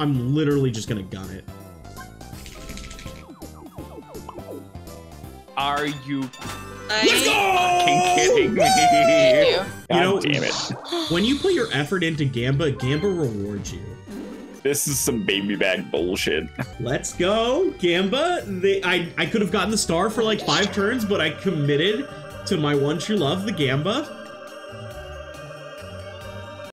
I'm literally just gonna gun it. Are you Let's fucking kidding me? Thank you. Know- damn it. When you put your effort into Gamba, Gamba rewards you. This is some baby bag bullshit. Let's go, Gamba. They, I, I could have gotten the star for like five turns, but I committed to my one true love, the Gamba.